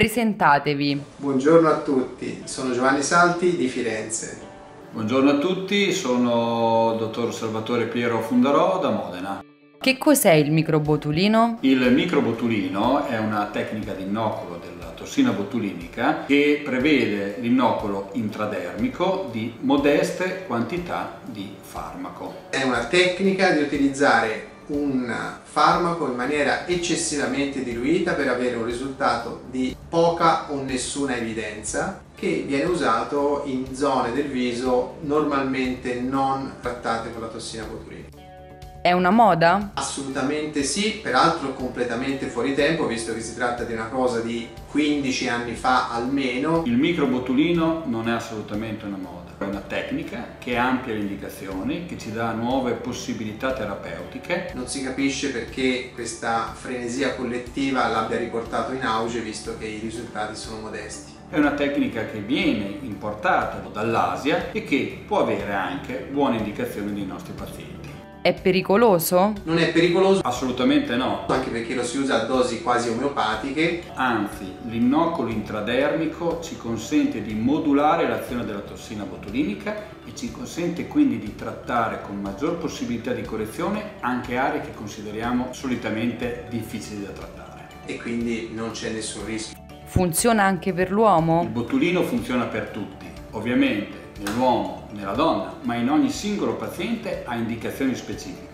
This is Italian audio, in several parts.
Presentatevi. Buongiorno a tutti, sono Giovanni Salti di Firenze. Buongiorno a tutti, sono il dottor Salvatore Piero Fundarò da Modena. Che cos'è il microbotulino? Il microbotulino è una tecnica di inoculo della tossina botulinica che prevede l'innoculo intradermico di modeste quantità di farmaco. È una tecnica di utilizzare un farmaco in maniera eccessivamente diluita per avere un risultato di poca o nessuna evidenza che viene usato in zone del viso normalmente non trattate con la tossina botulinica. È una moda? Assolutamente sì, peraltro completamente fuori tempo visto che si tratta di una cosa di 15 anni fa almeno. Il microbotulino non è assolutamente una moda, è una tecnica che amplia le indicazioni, che ci dà nuove possibilità terapeutiche. Non si capisce perché questa frenesia collettiva l'abbia riportato in auge visto che i risultati sono modesti. È una tecnica che viene importata dall'Asia e che può avere anche buone indicazioni dei nostri pazienti. È pericoloso? Non è pericoloso? Assolutamente no. Anche perché lo si usa a dosi quasi omeopatiche. Anzi, l'innoculo intradermico ci consente di modulare l'azione della tossina botulinica e ci consente quindi di trattare con maggior possibilità di correzione anche aree che consideriamo solitamente difficili da trattare. E quindi non c'è nessun rischio. Funziona anche per l'uomo? Il botulino funziona per tutti. Ovviamente nell'uomo, nella donna, ma in ogni singolo paziente ha indicazioni specifiche.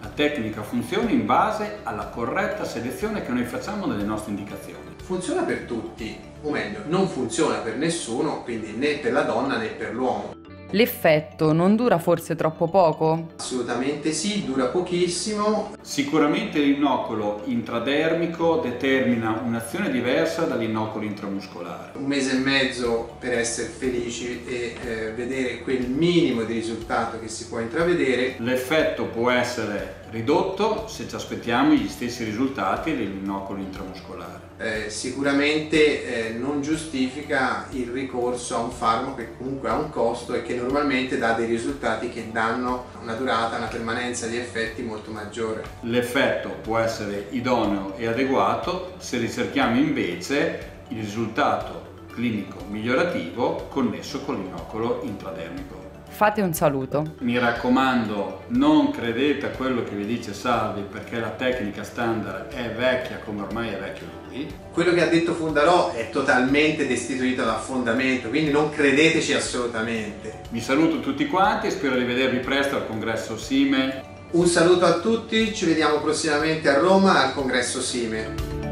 La tecnica funziona in base alla corretta selezione che noi facciamo delle nostre indicazioni. Funziona per tutti, o meglio, non funziona per nessuno, quindi né per la donna né per l'uomo. L'effetto non dura forse troppo poco? Assolutamente sì, dura pochissimo. Sicuramente l'inoculo intradermico determina un'azione diversa dall'inoculo intramuscolare. Un mese e mezzo per essere felici e eh, vedere quel minimo di risultato che si può intravedere. L'effetto può essere ridotto se ci aspettiamo gli stessi risultati dell'inoculo intramuscolare. Eh, sicuramente eh, non giustifica il ricorso a un farmaco che comunque ha un costo e che normalmente dà dei risultati che danno una durata, una permanenza di effetti molto maggiore. L'effetto può essere idoneo e adeguato se ricerchiamo invece il risultato clinico migliorativo connesso con l'inoculo intradermico. Fate un saluto. Mi raccomando, non credete a quello che vi dice Salvi perché la tecnica standard è vecchia come ormai è vecchio lui. Quello che ha detto Fundarò è totalmente destituito da fondamento, quindi non credeteci assolutamente. Vi saluto tutti quanti e spero di vedervi presto al congresso SIME. Un saluto a tutti, ci vediamo prossimamente a Roma al congresso SIME.